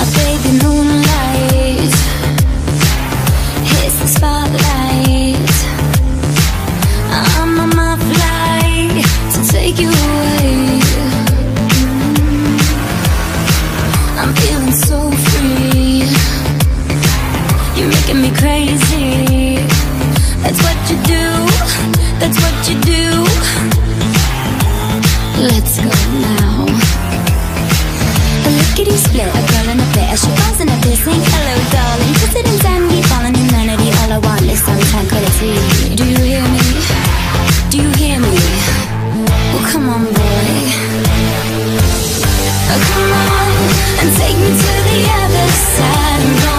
A baby moonlight hits the spotlight. Come on and take me to the other side.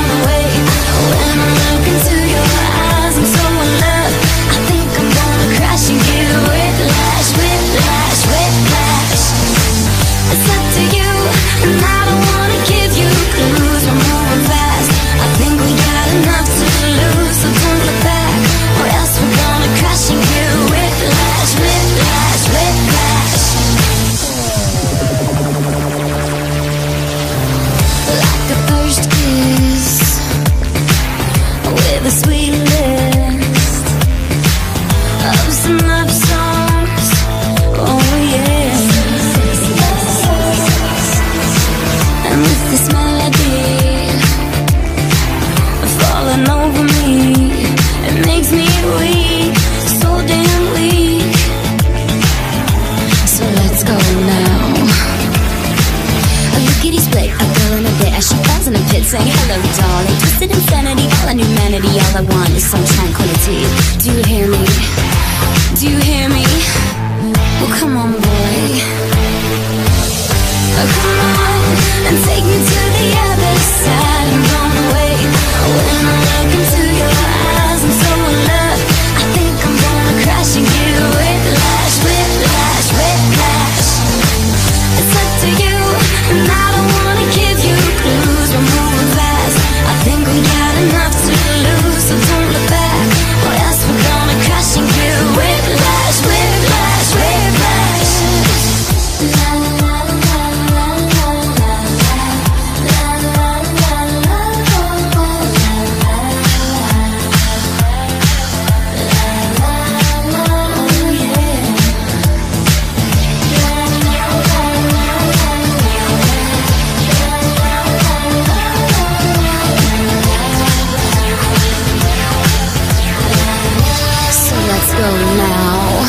this melody Falling over me. It makes me weak So damn weak. So let's go now. In a in a pit saying hello darling. Twisted insanity, all humanity All I want is some tranquility. Do you hear me? Do you hear me? now.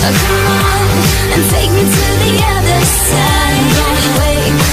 Come on and take me to the other side. Don't wait.